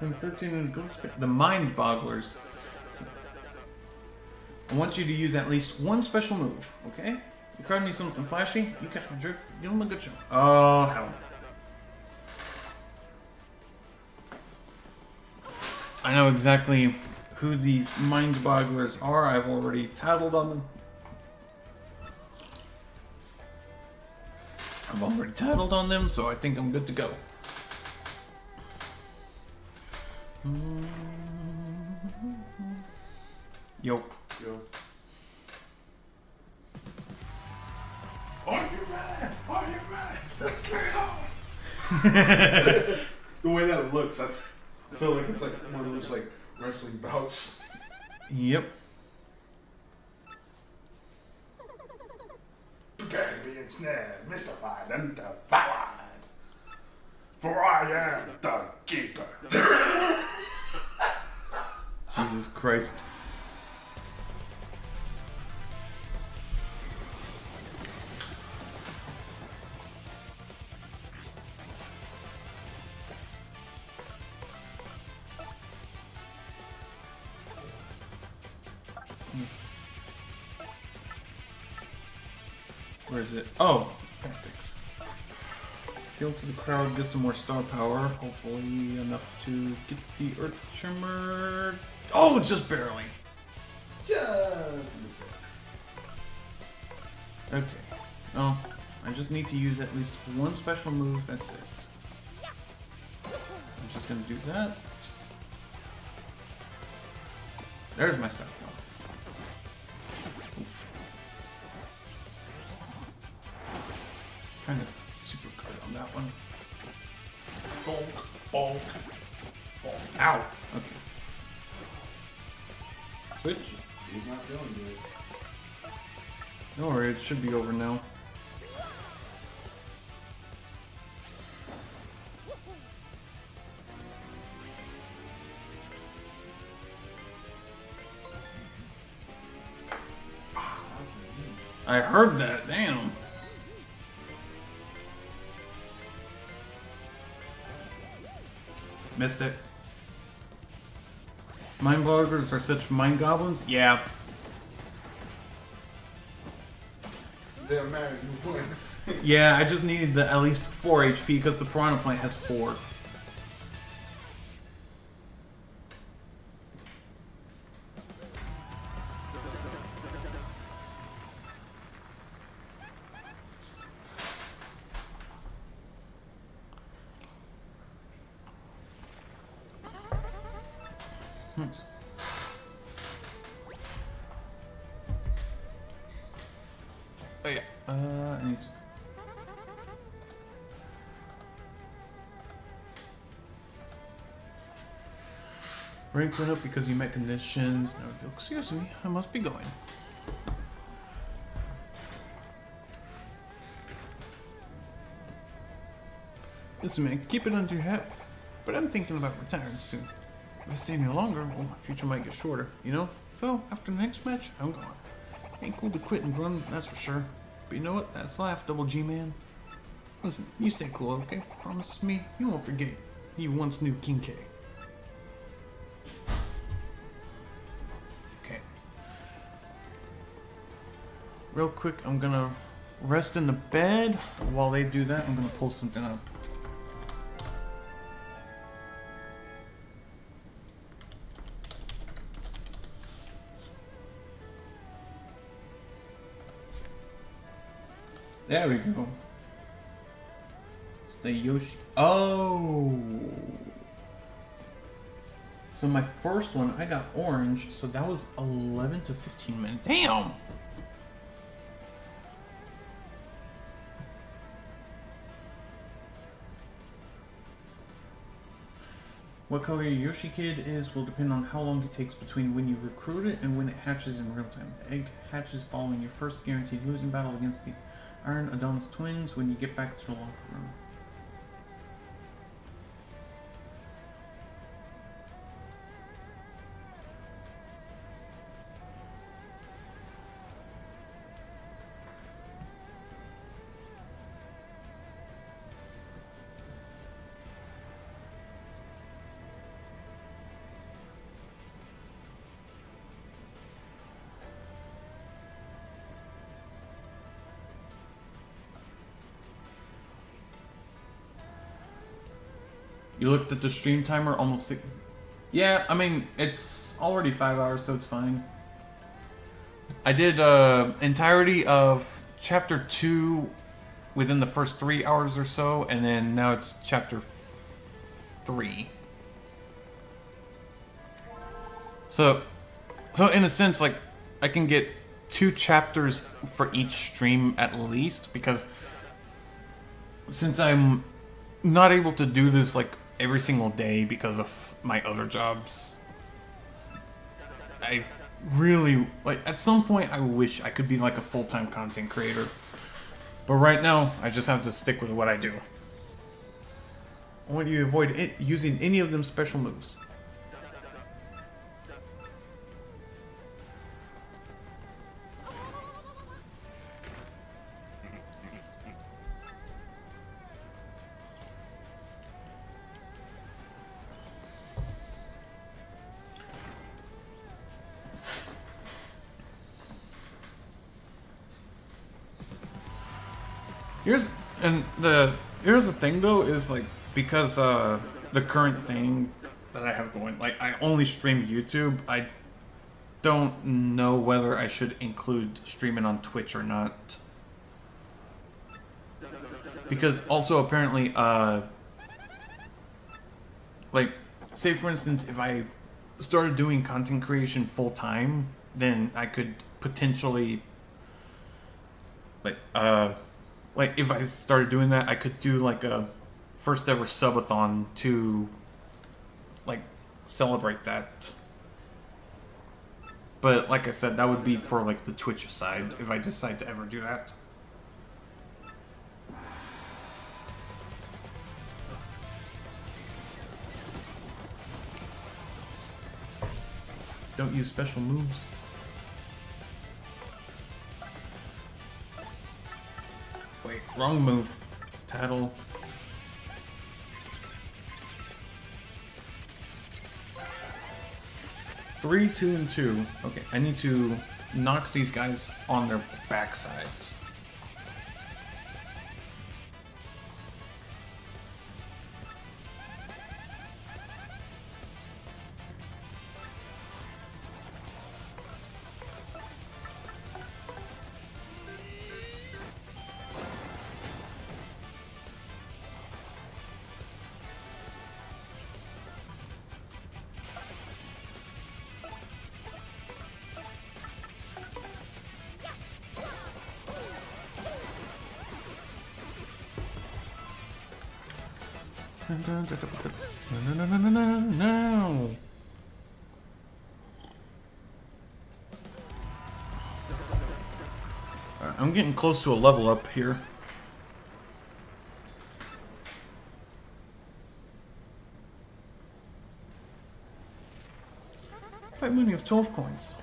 And 13 in the Mind Bogglers. So, I want you to use at least one special move, okay? You card me something flashy, you catch my drift, give him a good show. Oh, hell. I know exactly who these Mind Bogglers are. I've already tattled on them. I've already tattled on them, so I think I'm good to go. Like it's like one of those like wrestling bouts. Yep. Prepare to be ensnared, mystified, and devoured. For I am the keeper. Jesus Christ. Some more star power. Hopefully enough to get the Earth Tremor. Oh, just barely. Okay. Oh, I just need to use at least one special move. That's it. I'm just gonna do that. There's my star power. Trying to super guard on that one. Bonk, bonk, bonk. Ow. Okay. Switch. He's not feeling good. Don't worry, it should be over now. I heard that, Missed it. Mind bloggers are such mind goblins? Yeah. They're mad you win. Yeah, I just needed the at least 4 HP because the Piranha Plant has 4. Because you met conditions. Now excuse me, I must be going. Listen, man, keep it under your hat. But I'm thinking about retiring soon. If I stay any longer, well, my future might get shorter, you know? So, after the next match, I'm gone. Ain't cool to quit and run, that's for sure. But you know what? That's life, Double G man. Listen, you stay cool, okay? Promise me you won't forget you once knew King K. Real quick, I'm gonna rest in the bed. While they do that, I'm gonna pull something up. There we go. It's the Yoshi. Oh. So my first one, I got orange, so that was 11 to 15 minutes. Damn! What color your Yoshi Kid is will depend on how long it takes between when you recruit it and when it hatches in real time. The egg hatches following your first guaranteed losing battle against the Iron Adonis twins when you get back to the locker room. You looked at the stream timer, almost six. Yeah, I mean it's already five hours, so it's fine. I did uh, entirety of chapter two within the first three hours or so, and then now it's chapter three. So, so in a sense, like I can get two chapters for each stream at least because since I'm not able to do this like every single day because of my other jobs, I really like at some point I wish I could be like a full-time content creator. But right now, I just have to stick with what I do. I want you to avoid it, using any of them special moves. The here's the thing though is like because uh the current thing that I have going like I only stream YouTube. I don't know whether I should include streaming on Twitch or not. Because also apparently uh like say for instance if I started doing content creation full time, then I could potentially like uh like if I started doing that, I could do like a first ever subathon to like celebrate that. But like I said, that would be for like the Twitch side if I decide to ever do that. Don't use special moves. Wait, wrong move. Tattle. Three, two, and two. Okay, I need to knock these guys on their backsides. I'm getting close to a level up here. Five money of 12 coins.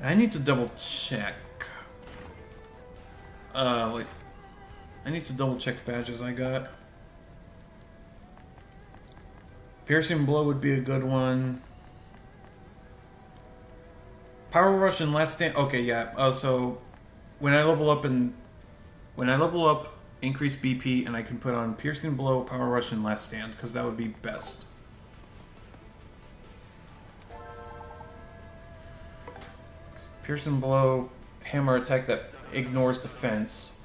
I need to double check. Uh, like, I need to double check badges I got. Piercing blow would be a good one. And last stand. Okay, yeah. Uh, so when I level up and when I level up, increase BP, and I can put on piercing blow, power rush, and last stand because that would be best. Piercing blow, hammer attack that ignores defense.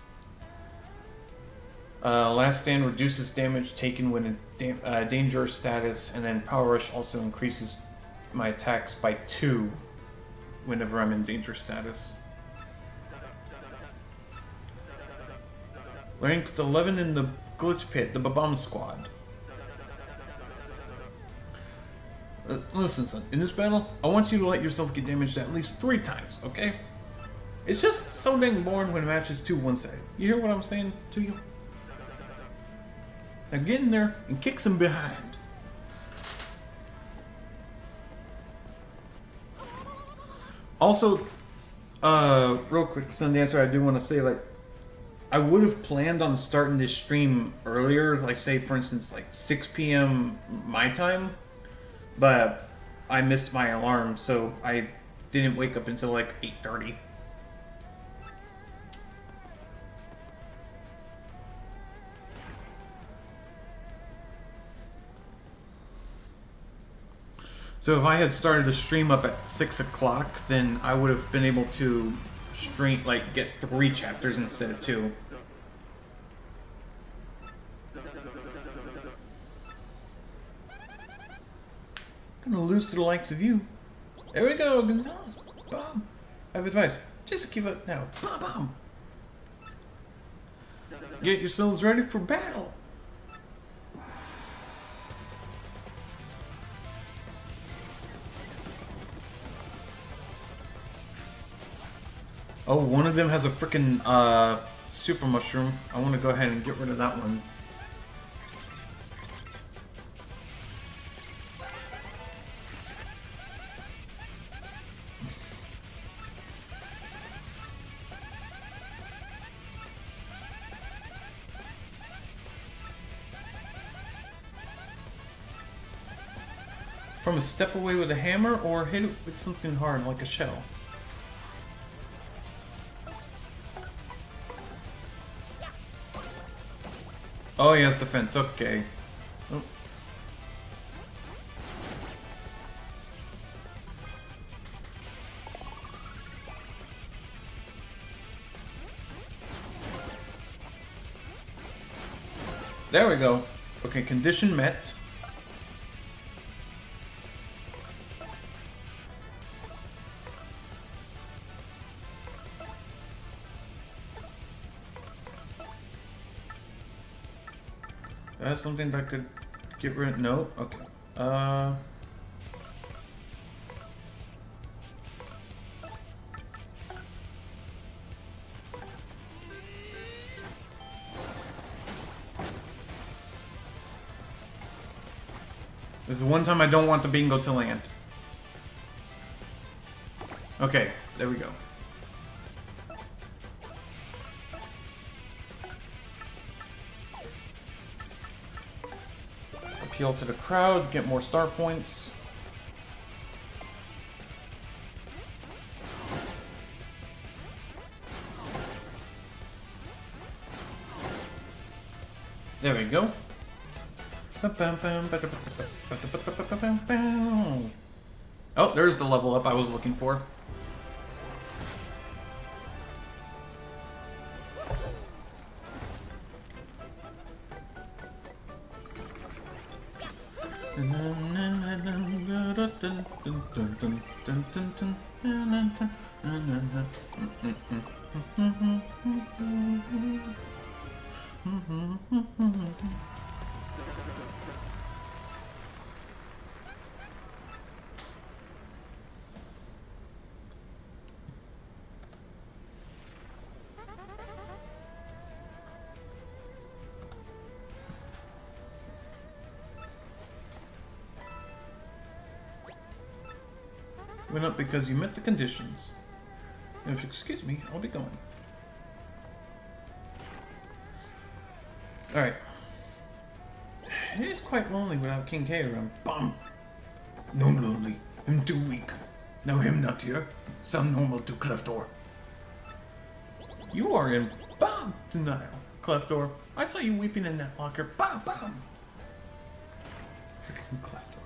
Uh, last stand reduces damage taken when in da- uh, danger status, and then power rush also increases my attacks by two whenever I'm in danger status. Ranked 11 in the Glitz Pit, the Bob-omb squad. Uh, listen, son, in this battle, I want you to let yourself get damaged at least three times, okay? It's just so dang boring when a match is one-sided. You hear what I'm saying to you? Now get in there and kick some behind. Also, uh, real quick, Sundancer, I do want to say, like, I would have planned on starting this stream earlier, like, say, for instance, like 6 p.m. my time, but I missed my alarm, so I didn't wake up until like 8:30. So if I had started the stream up at six o'clock, then I would have been able to stream like get three chapters instead of two. Gonna lose to the likes of you. There we go, Gonzalez. Bomb. I have advice. Just give up now. Bomb, bomb. Get yourselves ready for battle. Oh, one of them has a freaking uh, super mushroom. I want to go ahead and get rid of that one. From a step away with a hammer or hit it with something hard like a shell? Oh, he has defense. Okay. There we go. Okay, condition met. That's something that could get rid. No. Okay. Uh. This is one time I don't want the bingo to land. Okay, there we go. Appeal to the crowd, get more star points. There we go. Oh, there's the level up I was looking for. Went up because you met the conditions. And if you excuse me, I'll be going. Quite lonely without King K around. Bum! No lonely. Him too weak. Now him not here. Some normal to Cleftor. You are in bog denial, Cleftor. I saw you weeping in that locker. Bam, bam! Freaking Cleftor.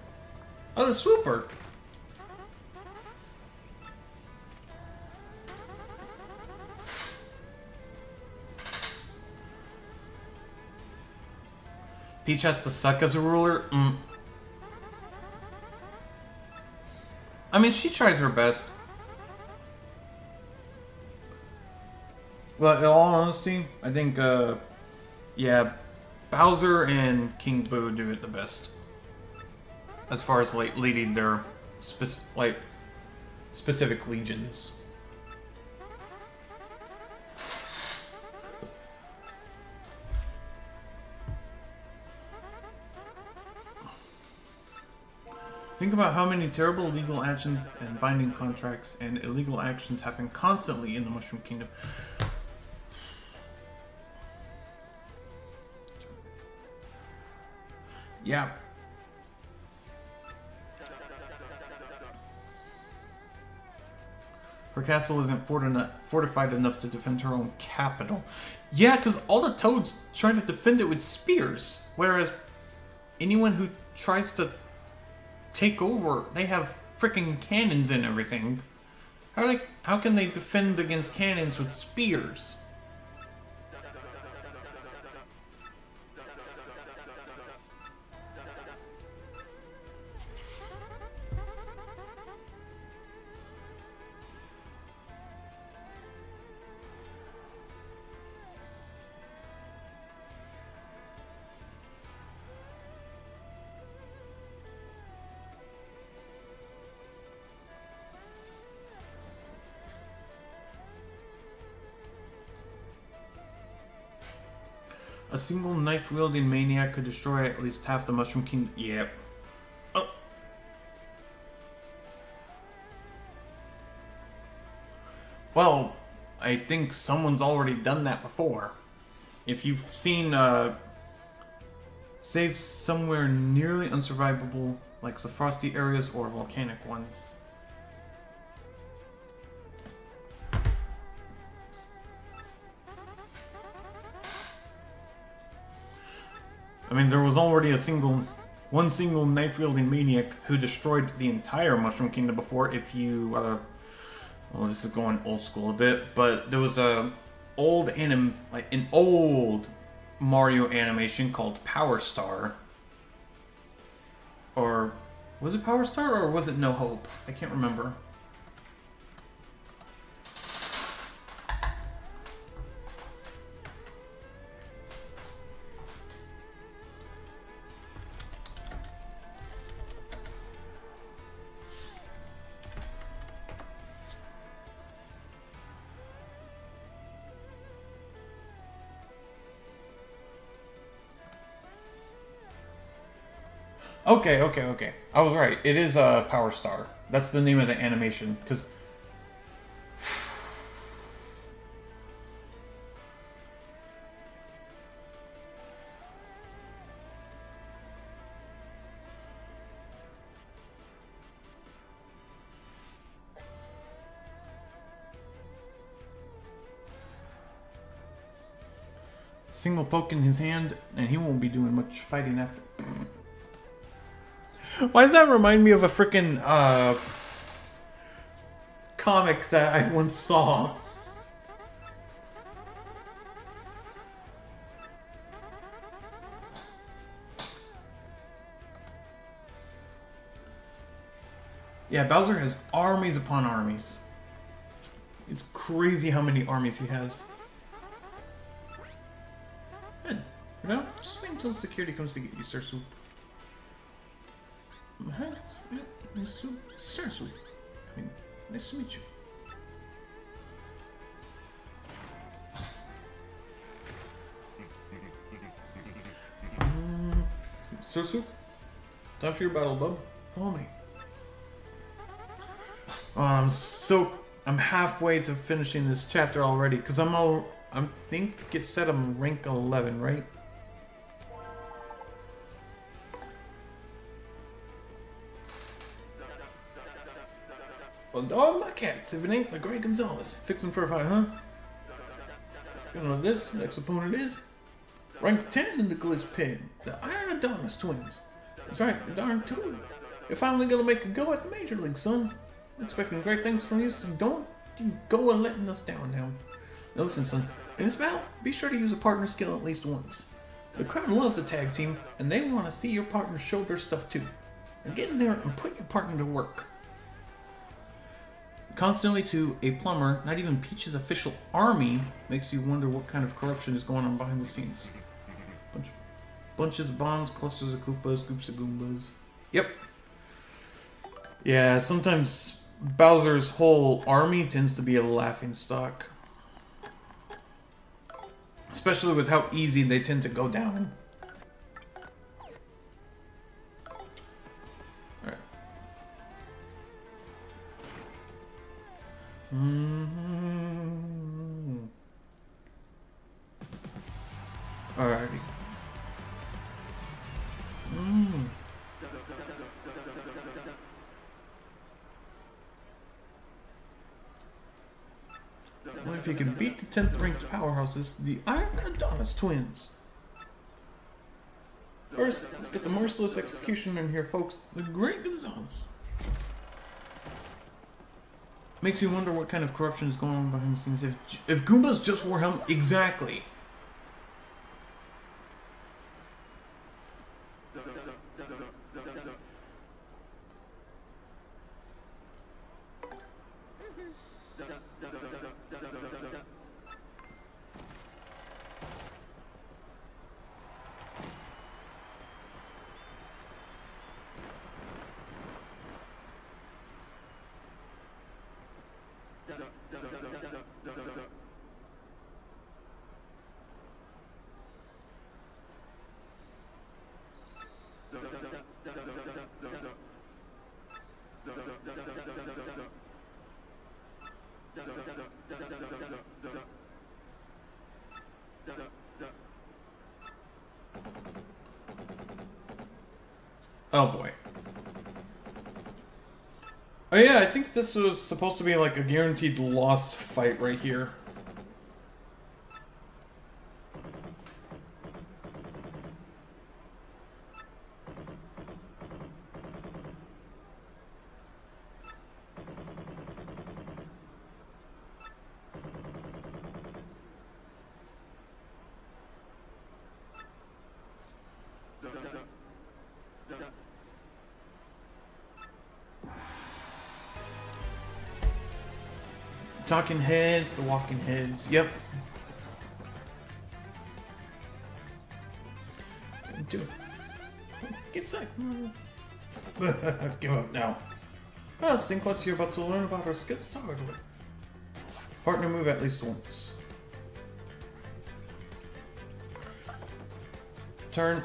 Oh, the swooper! Peach has to suck as a ruler? Mm. I mean, she tries her best. But in all honesty, I think, uh, yeah, Bowser and King Boo do it the best. As far as, like, leading their, like, specific legions. Think about how many terrible legal actions and binding contracts and illegal actions happen constantly in the Mushroom Kingdom. Yeah. Her castle isn't fortified enough to defend her own capital. Yeah, because all the toads trying to defend it with spears, whereas anyone who tries to take over. They have freaking cannons and everything. How they? How can they defend against cannons with spears? A single knife wielding maniac could destroy at least half the Mushroom Kingdom. Yep. Oh. Well, I think someone's already done that before. If you've seen, uh, save somewhere nearly unsurvivable, like the frosty areas or volcanic ones. Mean, there was already a single, one single knife wielding maniac who destroyed the entire Mushroom Kingdom before. If you, uh, well, this is going old school a bit, but there was a old anim, like an old Mario animation called Power Star, or was it Power Star or was it No Hope? I can't remember. Okay, okay, okay. I was right. It is uh, Power Star. That's the name of the animation. Because single poke in his hand, and he won't be doing much fighting after. Why does that remind me of a freaking uh, comic that I once saw? Yeah, Bowser has armies upon armies. It's crazy how many armies he has. Good. You know, just wait until security comes to get you, Sir Swoop. Hi, Miss Swoop. Sir I mean, nice to meet you. Sir Time for your battle, bub. Follow me. Oh, I'm so I'm halfway to finishing this chapter already because I'm all I think it said I'm rank 11, right? Ain't the Great Gonzalez. For a fight, huh? You know this next opponent is rank 10 in the Glitz Pit, the Iron Adonis twins. That's right, the darn two. You're finally gonna make a go at the major league, son. I'm expecting great things from you, so don't you go and letting us down now. Now listen, son, in this battle, be sure to use a partner skill at least once. The crowd loves a tag team, and they want to see your partner show their stuff too. Now get in there and put your partner to work. Constantly to a plumber, not even Peach's official army, makes you wonder what kind of corruption is going on behind the scenes. Bunch, bunches of bombs, clusters of Koopas, groups of Goombas. Yep. Yeah, sometimes Bowser's whole army tends to be a laughing stock. Especially with how easy they tend to go down. Mm-hmm. Alrighty. Mm. Well, if you can beat the 10th ranked powerhouses, the Iron Adonis twins. First, let's get the merciless Executioner in here, folks. The Great Gonzalez. Makes you wonder what kind of corruption is going on behind the scenes. If, if Goombas just wore helmet, exactly. Oh boy. Oh yeah, I think this was supposed to be like a guaranteed loss fight right here. Talking heads, the walking heads. Yep. Do it. Get sick. Give up now. Ah, Stinkwots, you're about to learn about our skills the hard way. Partner move at least once. Turn.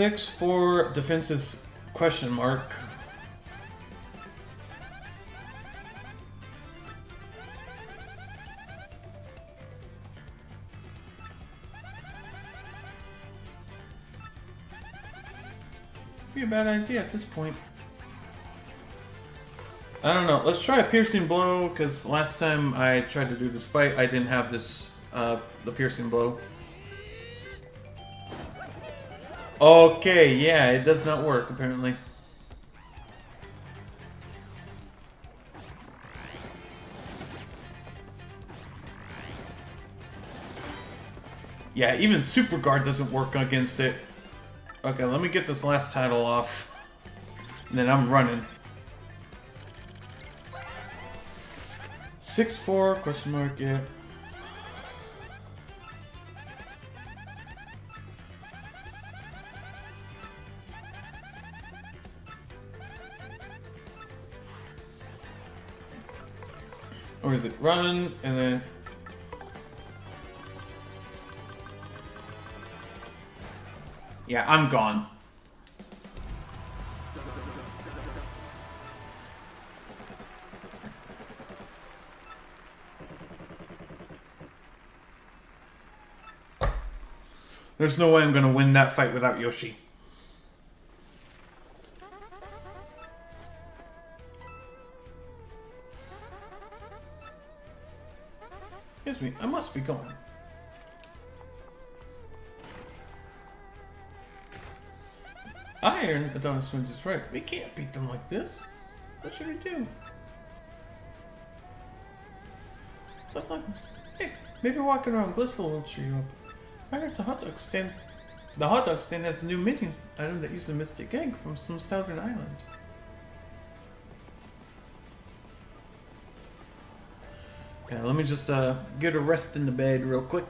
Six for defenses question mark. Be a bad idea at this point. I don't know. Let's try a piercing blow because last time I tried to do this fight, I didn't have this uh, the piercing blow. Okay, yeah, it does not work apparently. Yeah, even Super Guard doesn't work against it. Okay, let me get this last title off. And then I'm running. 6-4, question mark, yeah. Or is it run and then Yeah, I'm gone. There's no way I'm gonna win that fight without Yoshi. Be going. Iron, Adonis Twins is right. We can't beat them like this. What should we do? Hey, maybe walking around Glitzville will cheer you up. I heard the hot dog stand. The hot dog stand has a new menu item that uses a mystic egg from some southern island. Yeah, let me just uh, get a rest in the bed real quick.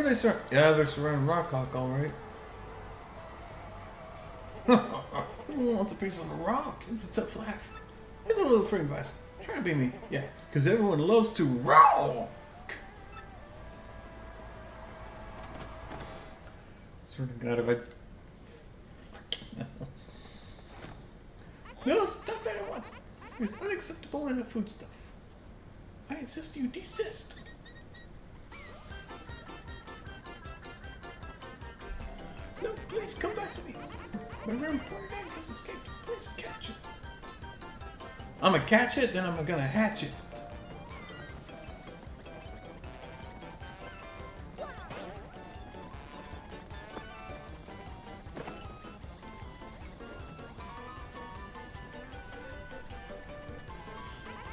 Who are they surrounding? Yeah, they're surrounding Rawk Hawk, alright. Who wants a piece of the rock? It's a tough life. Here's a little free advice. Try to be me. Yeah, because everyone loves to rock. Swear to God, if I. No, stop that at once. It's unacceptable in the food stuff. I insist you desist. I'm gonna catch it, then I'm gonna hatch it.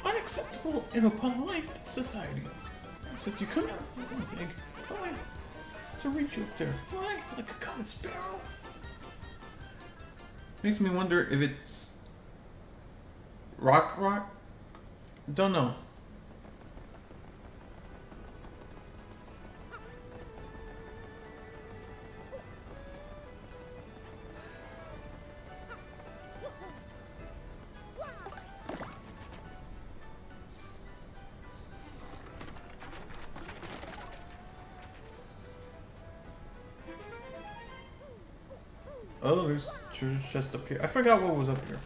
Unacceptable in a polite society. Since you come out with fly to reach you up there. Fly like a common sparrow. Makes me wonder if it's rock rock. Don't know. Oh, there's chest up here. I forgot what was up here.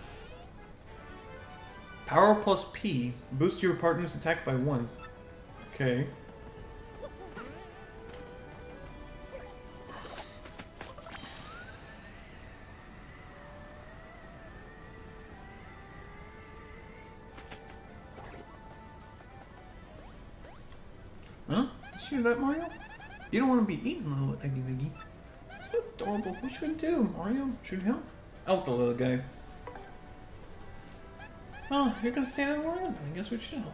Power plus P. Boost your partner's attack by one. Okay. Huh? Did you hear that, Mario? You don't want to be eaten, little Eggy Wiggy. So adorable. What should we do, Mario? Should we help? Help the little guy. Well, you're gonna stay the Mario? I guess we should help.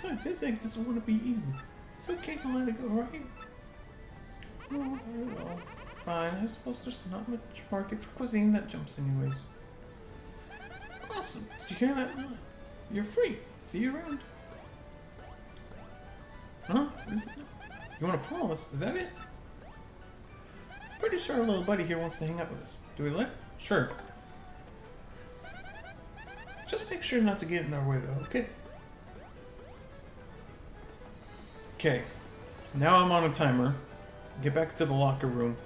Sorry, this egg doesn't want to be eaten. It's okay to let it go, right? Oh, very well. Fine, I suppose there's not much market for cuisine that jumps anyways. Awesome! Did you hear that? You're free. See you around. Huh? You want to follow us? Is that it? Pretty sure our little buddy here wants to hang out with us. Do we let? Sure. Just make sure not to get in our way though, okay? Okay. Now I'm on a timer. Get back to the locker room.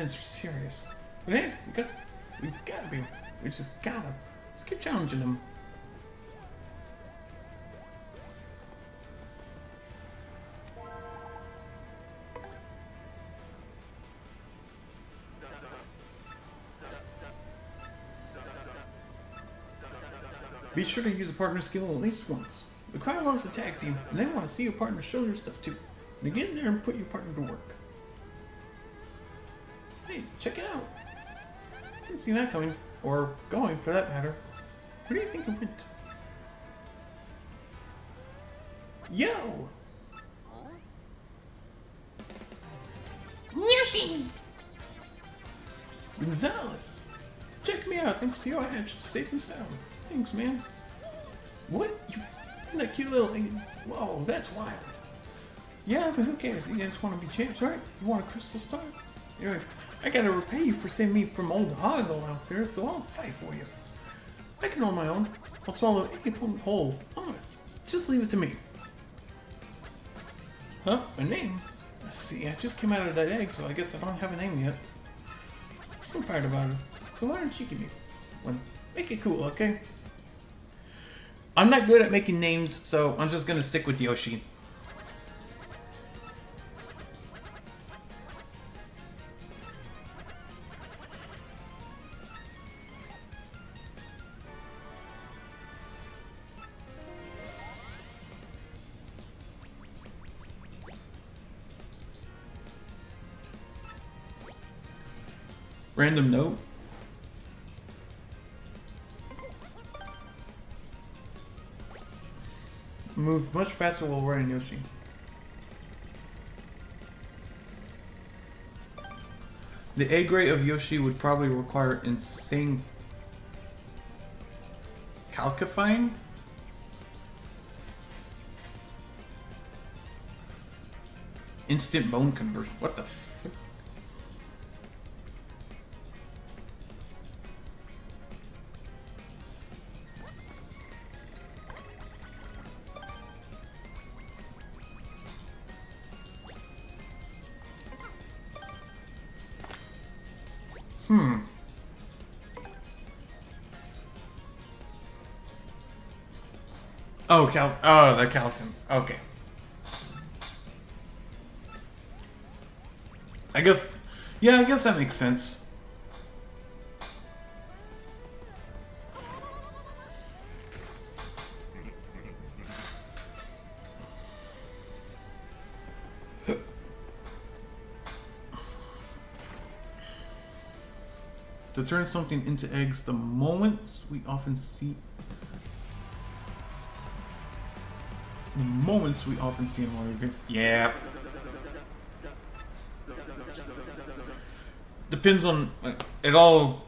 Those are serious. Hey, we gotta, we gotta be we just gotta let's keep challenging them. Be sure to use a partner skill at least once. The crowd loves the tag team, and they want to see your partner show their stuff too. Now get in there and put your partner to work. Hey, check it out. Didn't see that coming, or going for that matter. Where do you think it went? Yo! Yoshi! Gonzalez! Check me out, thanks to your hatched safe and sound. Thanks, man. What? You that cute little thing? Whoa, that's wild. Yeah, but who cares? You guys want to be champs, right? You want a crystal star? Anyway, I gotta repay you for saving me from old Hoggle out there, so I'll fight for you. I can hold my own. I'll swallow any opponent. Honest. Just leave it to me. Huh? A name? Let's see, I just came out of that egg, so I guess I don't have a name yet. I'm still fired about it. So why don't you give me one? Make it cool, okay? I'm not good at making names, so I'm just gonna stick with Yoshi. Random note. Move much faster while running Yoshi. The A grade of Yoshi would probably require insane calcifying? Instant bone conversion. What the Oh, cal. Oh, the calcium. Okay. I guess. Yeah, I guess that makes sense. to turn something into eggs, the moments we often see moments we often see in Mario games. Yeah. Depends on it all.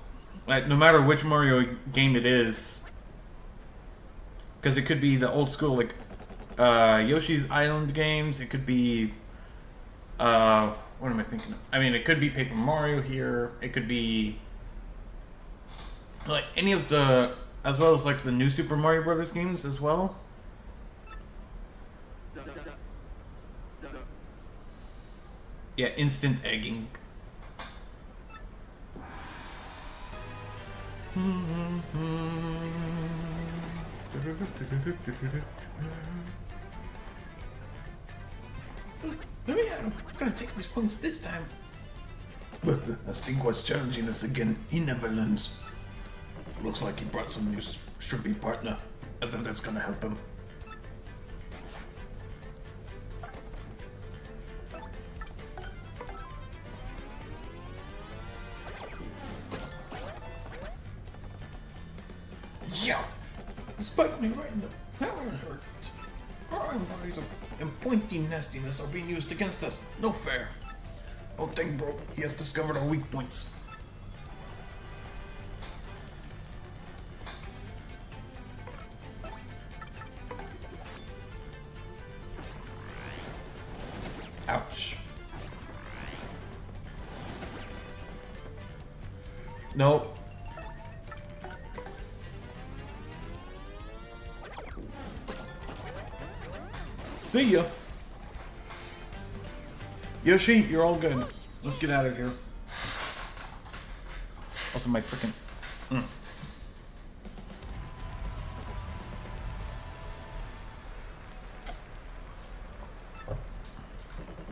Like no matter which Mario game it is, because it could be the old school like uh, Yoshi's Island games. It could be. Uh, what am I thinking? Of? I mean, it could be Paper Mario here. It could be like any of the, as well as like the new Super Mario Brothers games as well. Yeah, instant egging. Let me at him. I'm gonna take these points this time. Stinkwa's challenging us again. He never learns. Looks like he brought some new shrimpy partner. As if that's gonna help him. Spike me right in the one hurt. Our bodies and pointy nastiness are being used against us. No fair. Oh, dang, bro. He has discovered our weak points. Yoshi, you're all good. Let's get out of here. Also, my freaking. Mm.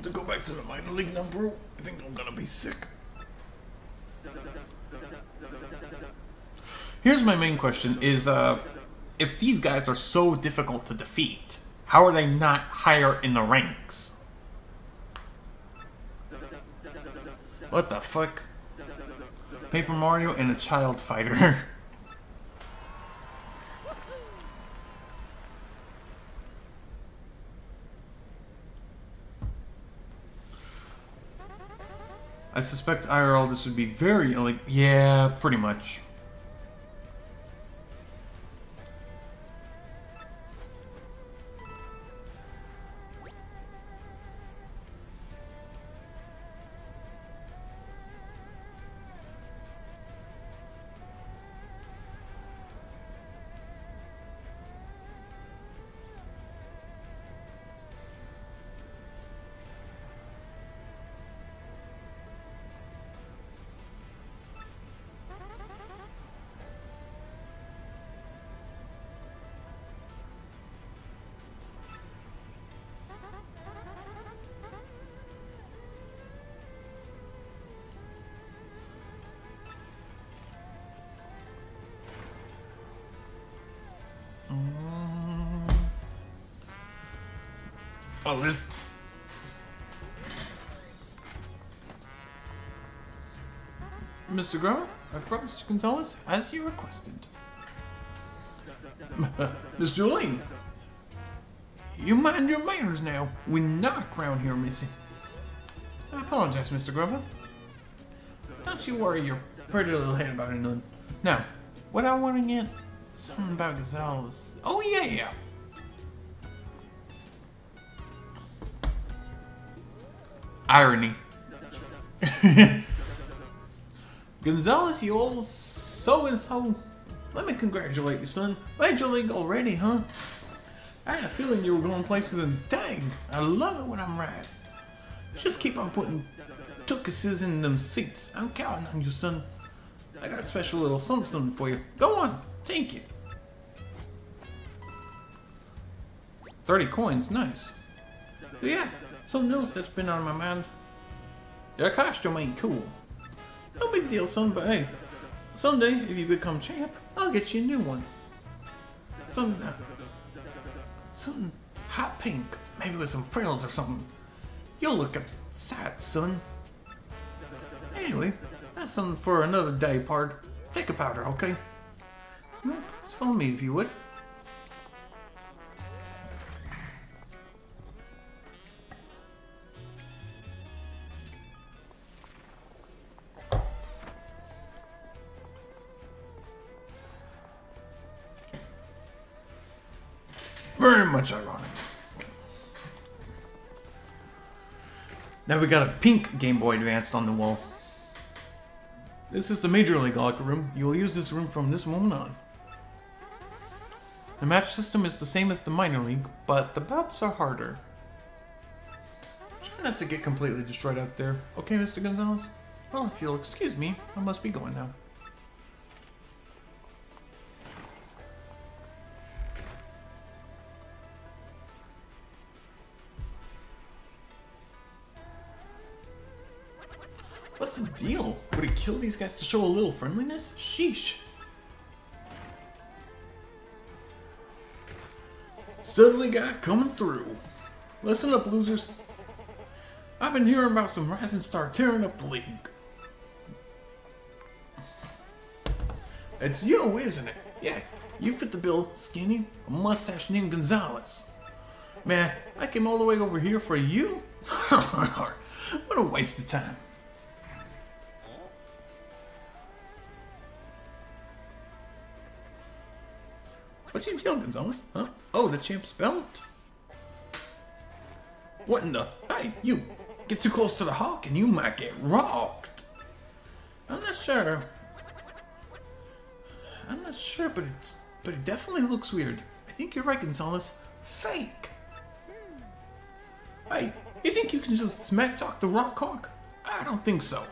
To go back to the minor league now, bro, I think I'm gonna be sick. Here's my main question: Is uh, if these guys are so difficult to defeat, how are they not higher in the ranks? What the fuck? Paper Mario and a child fighter. I suspect IRL this would be very like yeah, pretty much. Oh, this. Mr. Grubba, I've brought Mr. Gonzalez as you requested. Miss Julie! You mind your manners now. We knock round here, missy. I apologize, Mr. Grubba. Don't you worry your pretty little head about it none. Now, what I want to get, something about Gonzalez. Oh yeah, yeah. Irony. Gonzalez, you old so and so. Let me congratulate you, son. Major league already, huh? I had a feeling you were going places, and dang, I love it when I'm right. Just keep on putting tukuses in them seats. I'm counting on you, son. I got a special little something, something for you. Go on, take it. 30 coins, nice. But yeah, something else that's been on my mind. Their costume ain't cool. No big deal, son, but hey, someday, if you become champ, I'll get you a new one. Some, uh, something hot pink, maybe with some frills or something. You'll look sad, son. Anyway, that's something for another day, pard. Take a powder, okay? Well, just follow me if you would. Now we got a pink Game Boy Advanced on the wall. This is the Major League locker room. You will use this room from this moment on. The match system is the same as the minor league, but the bouts are harder. Try not to get completely destroyed out there. Okay, Mr. Gonzalez? Well, if you'll excuse me, I must be going now. What's the deal? Would it kill these guys to show a little friendliness? Sheesh. Studley guy coming through. Listen up, losers. I've been hearing about some rising star tearing up the league. It's you, isn't it? Yeah, you fit the bill, skinny, a mustache named Gonzalez. Man, I came all the way over here for you? what a waste of time. What's your deal, Gonzalez? Huh? Oh, the champ's belt? What in the? Hey, you! Get too close to the hawk and you might get rocked. I'm not sure. I'm not sure, but it's but it definitely looks weird. I think you're right, Gonzalez. Fake. Hey, you think you can just smack talk the Rawk Hawk? I don't think so.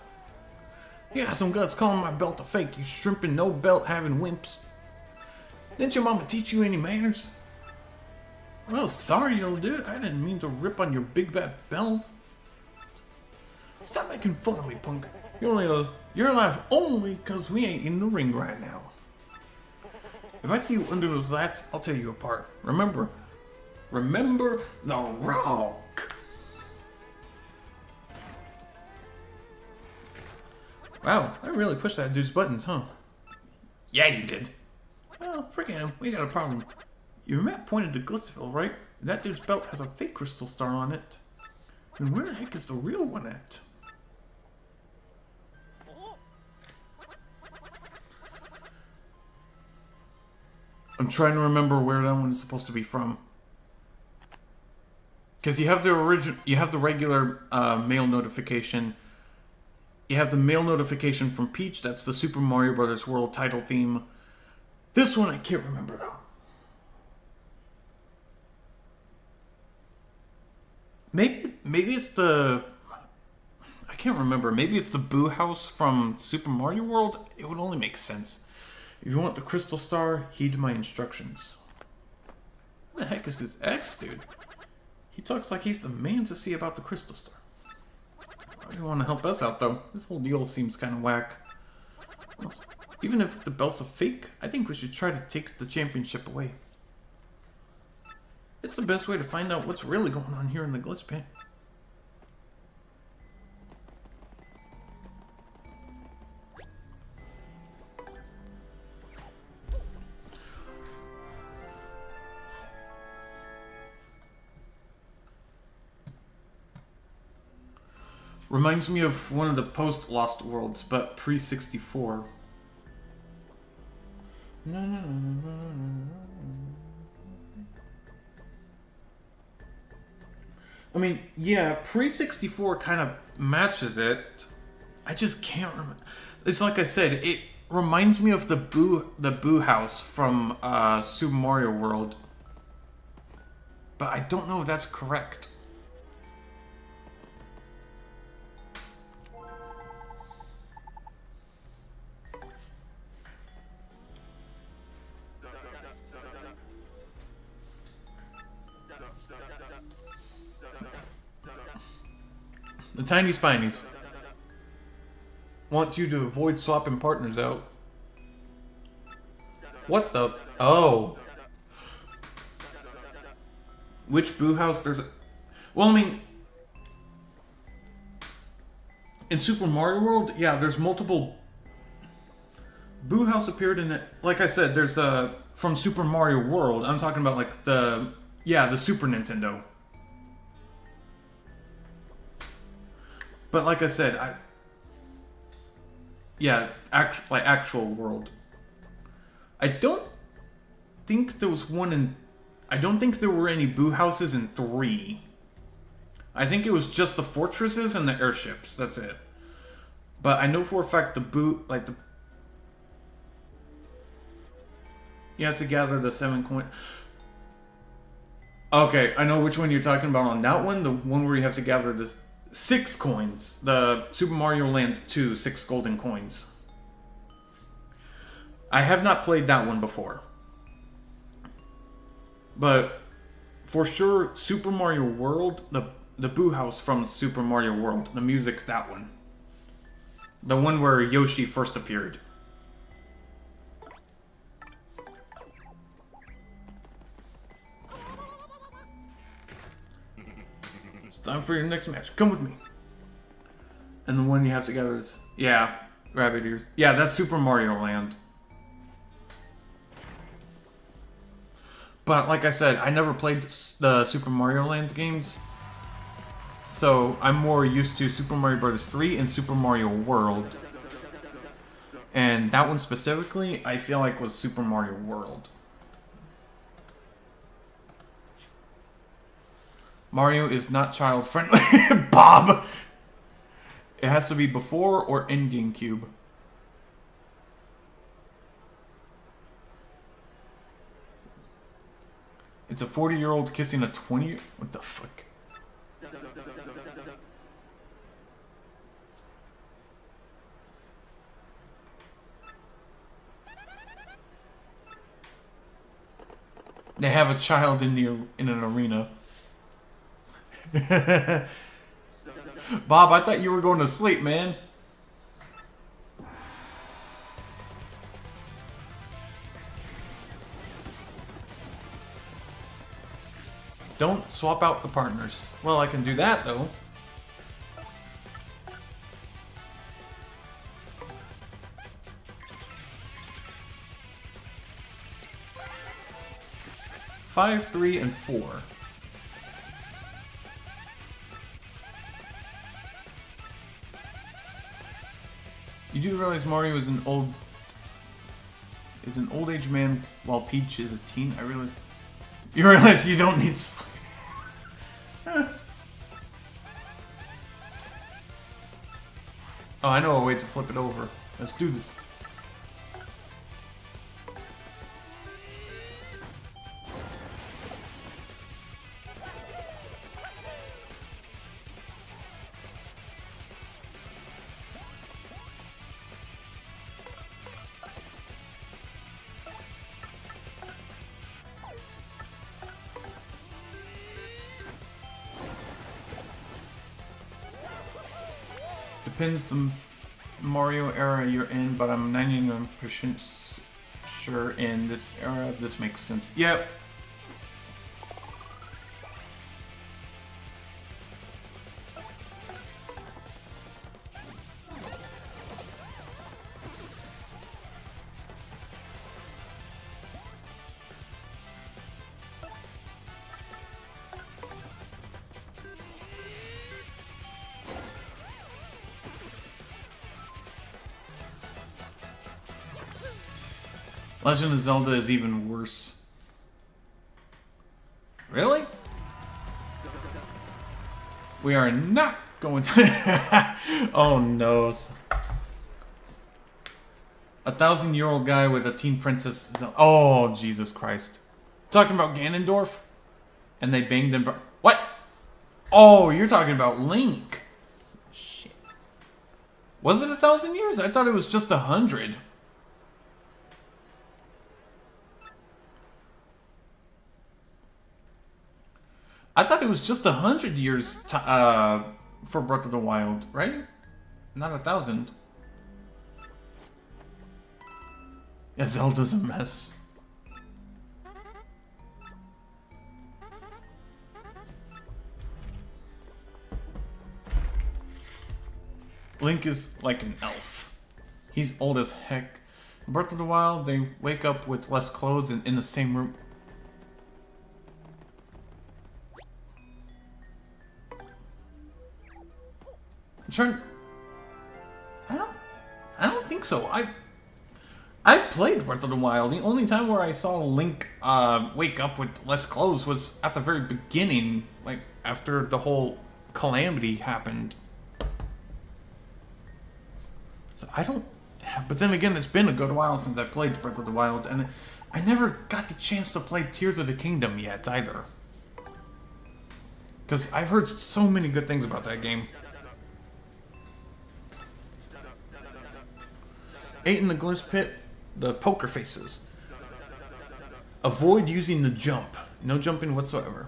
You got some guts calling my belt a fake, you shrimping no belt having wimps. Didn't your mama teach you any manners? Well, sorry, old dude. I didn't mean to rip on your big bad belt. Stop making fun of me, punk. You're only uh, you're alive only because we ain't in the ring right now. If I see you under those lats, I'll tear you apart. Remember, remember the rock. Wow, I really pushed that dude's buttons, huh? Yeah, you did. Well, forget him. We got a problem. Your map pointed to Glitzville, right? That dude's belt has a fake crystal star on it. And where the heck is the real one at? I'm trying to remember where that one is supposed to be from. Because you have the original, you have the regular uh, mail notification. You have the mail notification from Peach. That's the Super Mario Brothers World title theme. This one I can't remember though. Maybe maybe it's the I can't remember. Maybe it's the Boo House from Super Mario World. It would only make sense. If you want the Crystal Star, heed my instructions. What the heck is this X dude? He talks like he's the man to see about the Crystal Star. I do want to help us out though. This whole deal seems kind of whack. Even if the belt's a fake, I think we should try to take the championship away. It's the best way to find out what's really going on here in the Glitz Pit. Reminds me of one of the post Lost Worlds, but pre 64. No, no, no, no, no. I mean, yeah, pre 64 kind of matches it. I just can't remember. It's like I said, it reminds me of the Boo the Boo House from uh, Super Mario World. But I don't know if that's correct. Tiny Spinies want you to avoid swapping partners out. What the? Oh. Which Boo House? There's a. Well, I mean. In Super Mario World, yeah, there's multiple. Boo House appeared in it. Like I said, there's a. From Super Mario World, I'm talking about like the. Yeah, the Super Nintendo. But like I said, I. Yeah, act, like actual world. I don't think there was one in. I don't think there were any boo houses in three. I think it was just the fortresses and the airships. That's it. But I know for a fact the boo, like the. You have to gather the seven coin. Okay, I know which one you're talking about on that one. The one where you have to gather the six coins. The Super Mario Land 2, six golden coins. I have not played that one before. But for sure, Super Mario World, the the Boo House from Super Mario World, the music, that one. The one where Yoshi first appeared. Time for your next match. Come with me. And the one you have to gather is yeah, rabbit ears. Yeah, that's Super Mario Land. But like I said, I never played the Super Mario Land games. So I'm more used to Super Mario Bros. 3 and Super Mario World. And that one specifically, I feel like was Super Mario World. Mario is not child friendly. Bob! It has to be before or in GameCube. It's a 40 year old kissing a 20 What the fuck? They have a child in the in an arena. Bob, I thought you were going to sleep, man. Don't swap out the partners. Well, I can do that, though. Five, three, and four. You do realize Mario is an old is an old age man while Peach is a teen. I realize you realize you don't need sleep. oh, I know a way to flip it over. Let's do this. Depends the Mario era you're in, but I'm 99% sure in this era this makes sense. Yep. Legend of Zelda is even worse. Really? We are not going oh no. A thousand year old guy with a teen princess. Oh, Jesus Christ. Talking about Ganondorf? And they banged him. What? Oh, you're talking about Link. Shit. Was it a thousand years? I thought it was just a hundred. It was just a hundred years uh, for Breath of the Wild, right? Not a thousand. Yeah, Zelda's a mess. Link is like an elf. He's old as heck. In Breath of the Wild, they wake up with less clothes and in the same room. I'm trying. I don't. I don't think so. I. I've played Breath of the Wild. The only time where I saw Link uh, wake up with less clothes was at the very beginning, like after the whole calamity happened. So I don't. But then again, it's been a good while since I played Breath of the Wild, and I never got the chance to play Tears of the Kingdom yet either. Because I've heard so many good things about that game. Eight in the Glitz Pit, the poker faces. Avoid using the jump. No jumping whatsoever.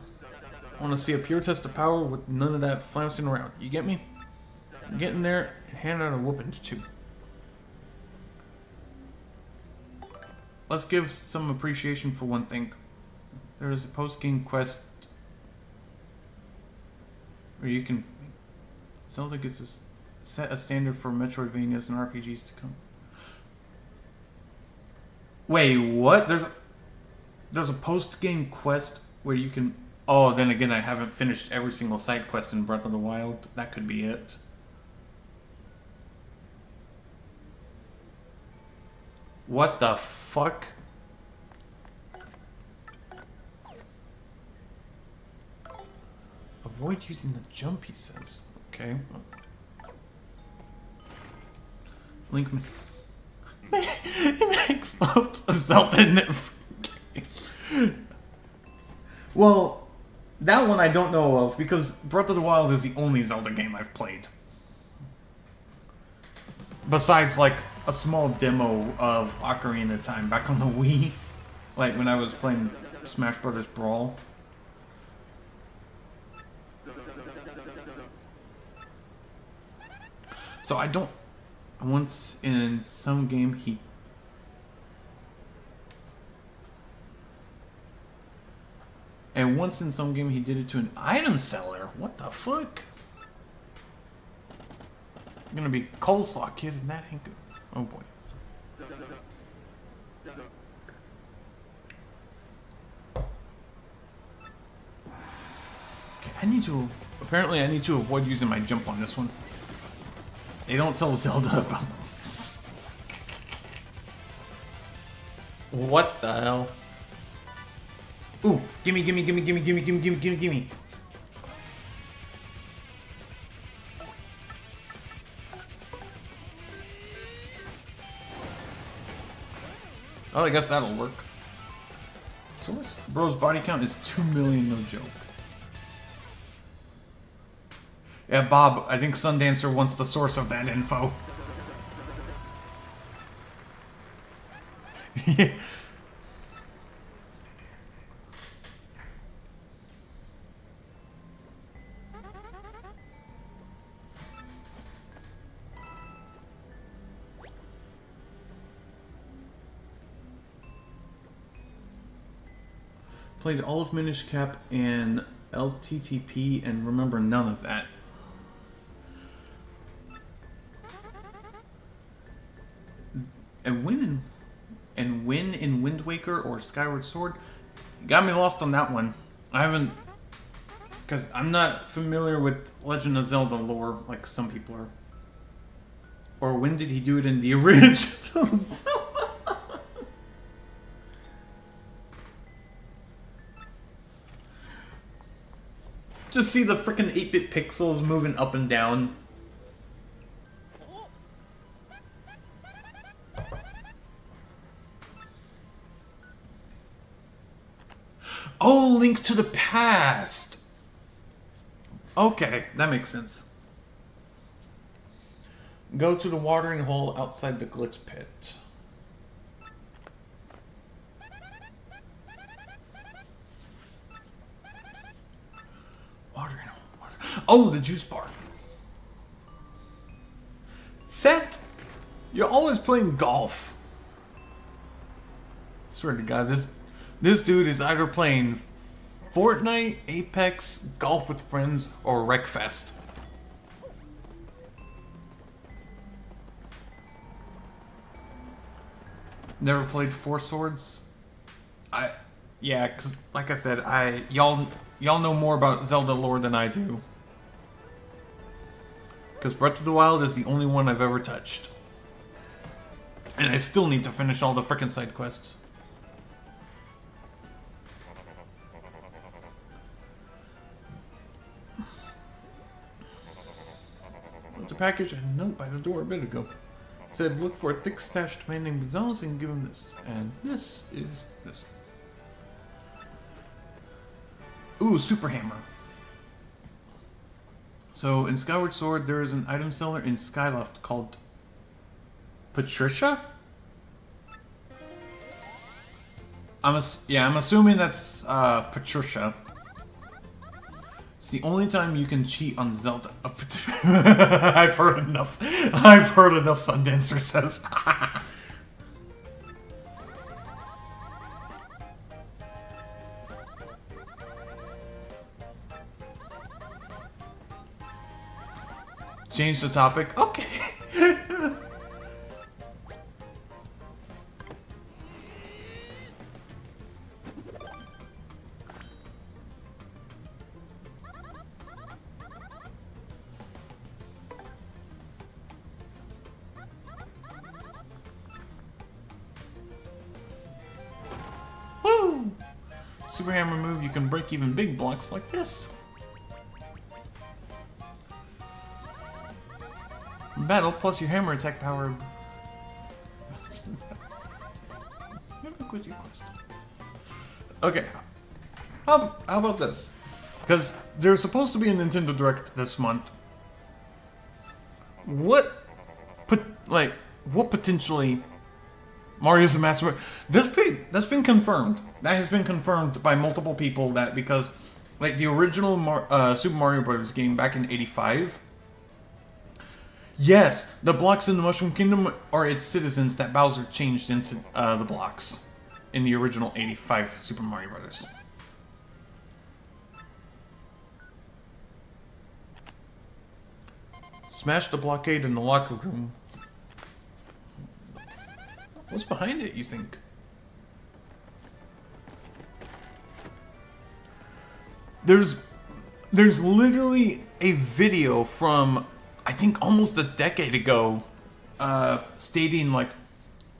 I want to see a pure test of power with none of that flouncing around. You get me? Get in there and hand out a whooping too. Let's give some appreciation for one thing. There is a post-game quest where you can Zelda gets a, set a standard for Metroidvanias and RPGs to come. Wait, what? There's a, there's a post-game quest where you can. Oh, then again, I haven't finished every single side quest in Breath of the Wild. That could be it. What the fuck? Avoid using the jump, he says. Okay. Link. it makes love to Zelda. Well, that one I don't know of because Breath of the Wild is the only Zelda game I've played. Besides, like, a small demo of Ocarina of Time back on the Wii. Like, when I was playing Smash Brothers Brawl. So I don't. Once in some game, he. And once in some game, he did it to an item seller. What the fuck? I'm gonna be coleslaw kid, and that ain't good. Oh boy. Okay, I need to. Apparently, I need to avoid using my jump on this one. They don't tell Zelda about this. What the hell? Ooh, gimme, gimme, gimme, gimme, gimme, gimme, gimme, gimme, gimme. Oh, I guess that'll work. Source? Bro's body count is 2 million, no joke. Yeah, Bob, I think Sundancer wants the source of that info. Played all of Minish Cap and LTTP and remember none of that. Skyward Sword. Got me lost on that one. I haven't... Because I'm not familiar with Legend of Zelda lore like some people are. Or when did he do it in the original Zelda? Just see the freaking 8-bit pixels moving up and down. Link to the Past! Okay, that makes sense. Go to the watering hole outside the Glitz Pit. Watering hole. Water. Oh, the juice bar. Seth, you're always playing golf. Swear to God, this this dude is either playing Fortnite, Apex, Golf with Friends, or Wreckfest. Never played Four Swords. I, yeah, cause like I said, I y'all y'all know more about Zelda lore than I do. Cause Breath of the Wild is the only one I've ever touched, and I still need to finish all the frickin' side quests. The package and a note by the door a bit ago. Said look for a thick stashed man named Gonzalez and give him this. And this is this. Ooh, super hammer. So in Skyward Sword there is an item seller in Skyloft called Patricia? I'm yeah, I'm assuming that's uh, Patricia. It's the only time you can cheat on Zelda. I've heard enough. I've heard enough. Sundancer says. Change the topic. Okay. Blocks like this. Battle plus your hammer attack power. Okay, how, how about this? Because there's supposed to be a Nintendo Direct this month. What, put like, what potentially Mario's the Master. Been that's been confirmed. That has been confirmed by multiple people. That because, like the original Mar- uh, Super Mario Brothers game back in '85. Yes, the blocks in the Mushroom Kingdom are its citizens that Bowser changed into uh, the blocks in the original '85 Super Mario Brothers. Smash the blockade in the locker room What's behind it, you think? There's there's literally a video from I think almost a decade ago uh, stating like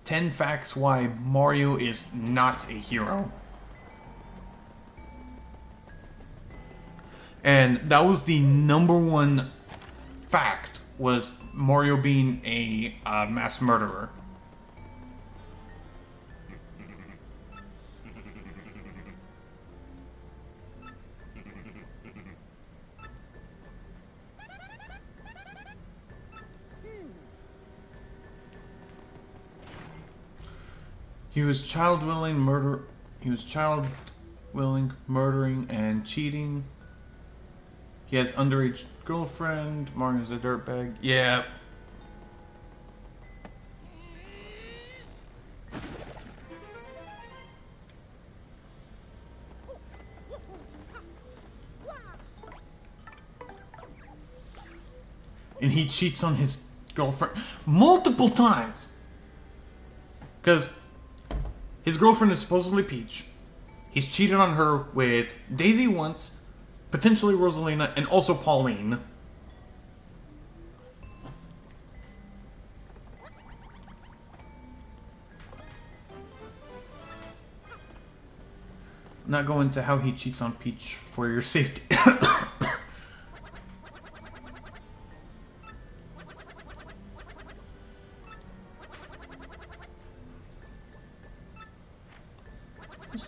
10 facts why Mario is not a hero. And that was the number one fact was Mario being a uh, mass murderer. He was child willing murder. He was child willing murdering and cheating. He has underage girlfriend. Mario's a dirtbag. Yeah. And he cheats on his girlfriend multiple times. Because his girlfriend is supposedly Peach. He's cheated on her with Daisy once, potentially Rosalina, and also Pauline. Not go into how he cheats on Peach for your safety.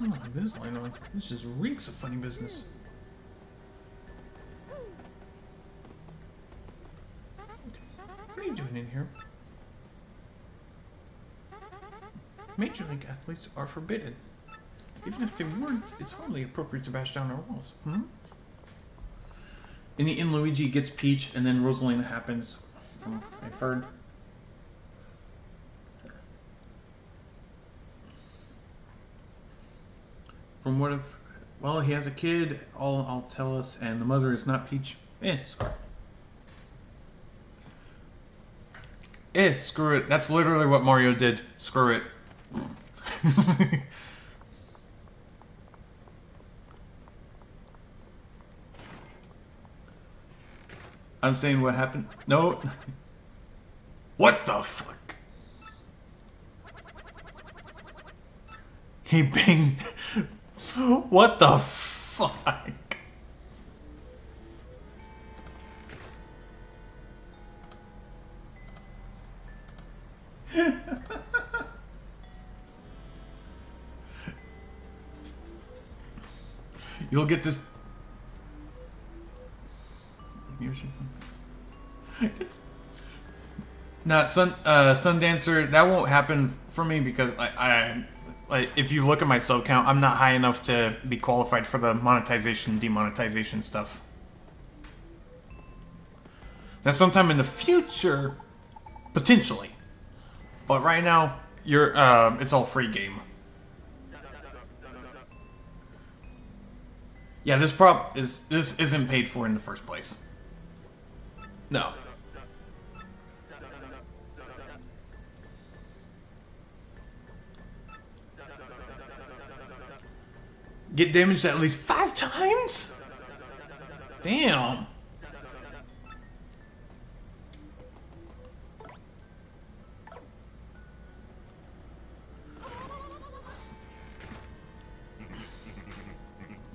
Like this line on? This just reeks of funny business. What are you doing in here? Major League athletes are forbidden. Even if they weren't, it's hardly appropriate to bash down our walls. Hmm? In the end, Luigi gets Peach, and then Rosalina happens. From I've heard. From what I've, well, he has a kid. All I'll tell us, and the mother is not Peach. Eh, screw it. Eh, screw it. That's literally what Mario did. Screw it. I'm saying what happened. No. What the fuck? He banged. What the fuck? You'll get this. Not Sun uh, Sundancer. That won't happen for me because I, I like if you look at my sub count, I'm not high enough to be qualified for the monetization demonetization stuff. Now, sometime in the future, potentially, but right now, you're uh, it's all free game. Yeah, this prop is this isn't paid for in the first place. No. Get damaged at least five times? Damn.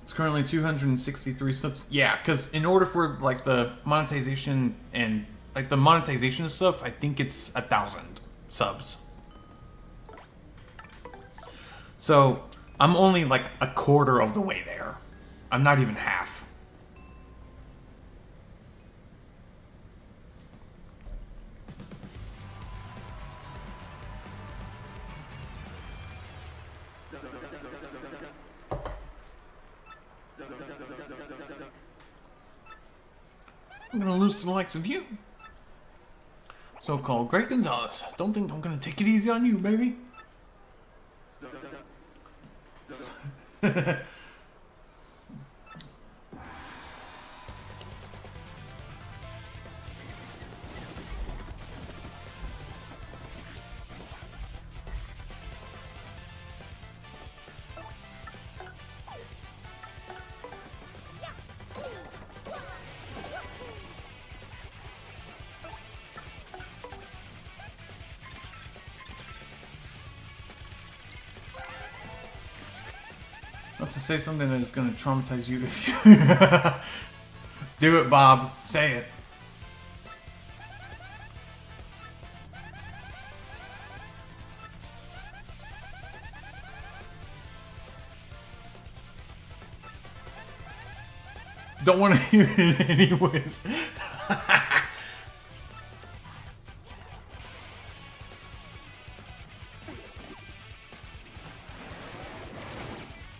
It's currently 263 subs. Yeah, because in order for like the monetization and like the monetization stuff, I think it's a thousand subs. So I'm only like a quarter of the way there. I'm not even half. I'm gonna lose to the likes of you. So-called Great Gonzalez. Don't think I'm gonna take it easy on you, baby. Wants to say something that is going to traumatize you if you do it, Bob. Say it. Don't want to hear it anyways.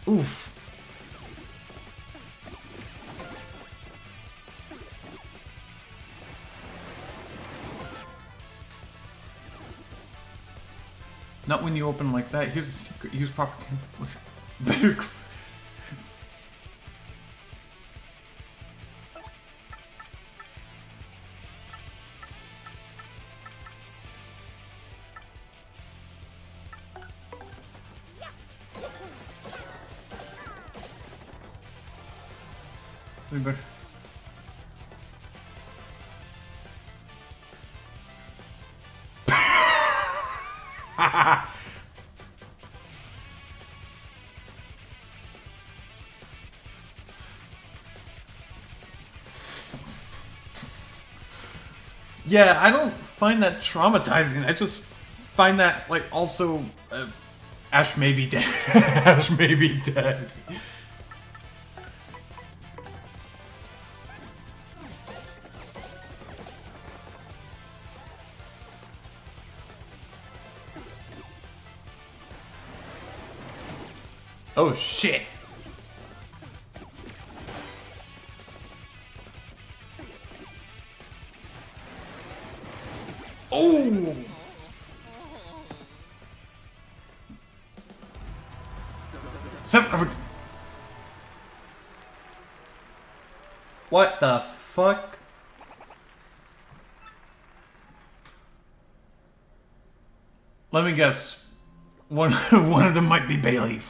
Oof. Not when you open like that. Here's a secret. Use proper with better. Yeah, I don't find that traumatizing. I just find that like also uh, Ash may be dead. Ash may be dead. Oh shit. Guess. One, one of them might be Bayleaf.